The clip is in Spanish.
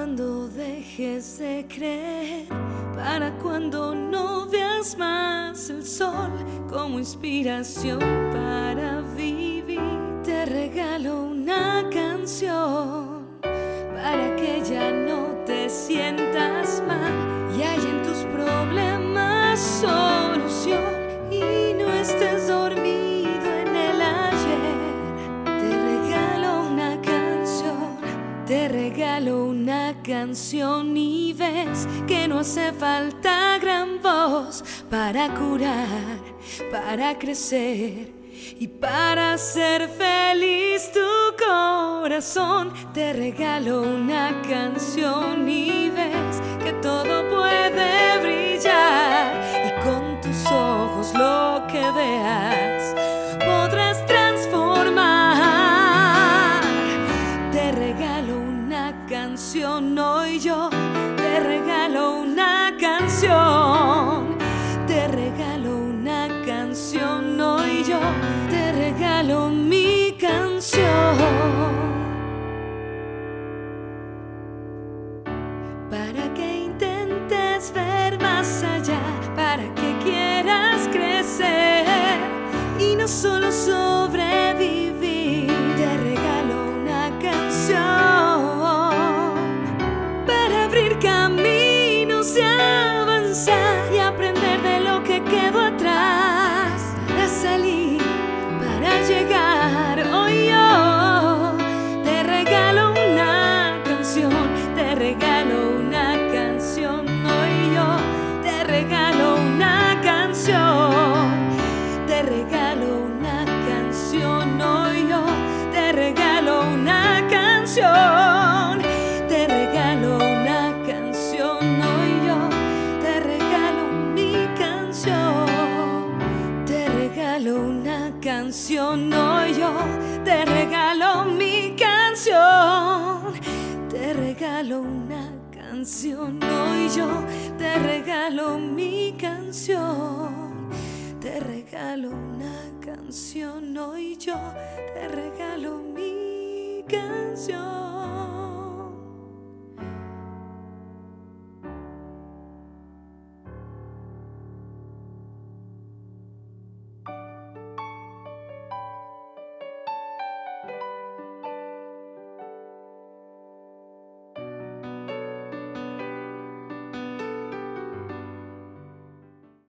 cuando dejes de creer, para cuando no veas más el sol como inspiración para vivir. Te regalo una canción para regalo una canción y ves que no hace falta gran voz para curar, para crecer. Y para ser feliz tu corazón, te regalo una canción y ves que todo puede hoy yo, te regalo una canción. Te regalo una canción hoy yo, te regalo mi canción. Para que intentes ver más allá, para que quieras crecer y no solo te regalo una canción. Hoy yo te regalo mi canción, te regalo una canción. Hoy yo te regalo mi canción, te regalo una canción. Hoy yo te regalo mi canción, te regalo una canción. Hoy yo te regalo mi canción.